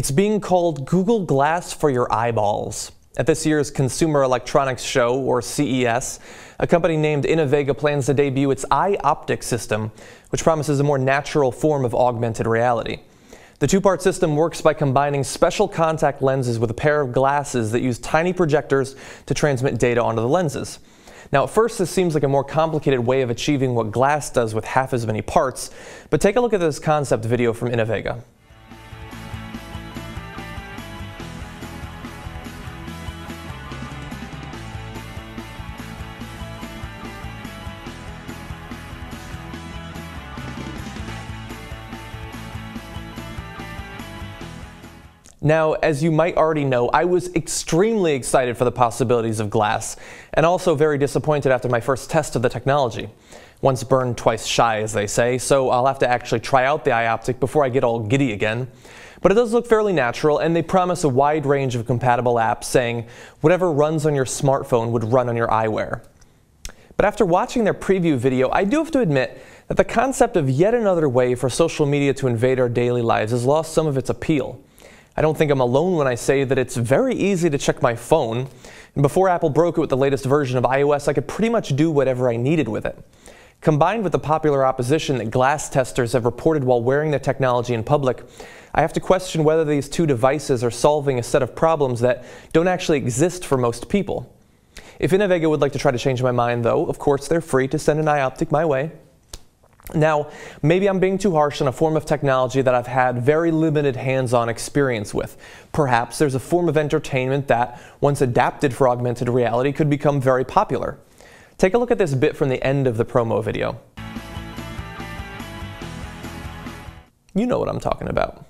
It's being called Google Glass for your eyeballs. At this year's Consumer Electronics Show, or CES, a company named Innovega plans to debut its iOptik system, which promises a more natural form of augmented reality. The two-part system works by combining special contact lenses with a pair of glasses that use tiny projectors to transmit data onto the lenses. Now, at first, this seems like a more complicated way of achieving what glass does with half as many parts, but take a look at this concept video from Innovega. Now, as you might already know, I was extremely excited for the possibilities of glass, and also very disappointed after my first test of the technology. Once burned, twice shy, as they say, so I'll have to actually try out the iOptik before I get all giddy again. But it does look fairly natural, and they promise a wide range of compatible apps, saying whatever runs on your smartphone would run on your eyewear. But after watching their preview video, I do have to admit that the concept of yet another way for social media to invade our daily lives has lost some of its appeal. I don't think I'm alone when I say that it's very easy to check my phone. And before Apple broke it with the latest version of iOS, I could pretty much do whatever I needed with it. Combined with the popular opposition that glass testers have reported while wearing the technology in public, I have to question whether these two devices are solving a set of problems that don't actually exist for most people. If Innovega would like to try to change my mind, though, of course they're free to send an iOptik my way. Now, maybe I'm being too harsh on a form of technology that I've had very limited hands-on experience with. Perhaps there's a form of entertainment that, once adapted for augmented reality, could become very popular. Take a look at this bit from the end of the promo video. You know what I'm talking about.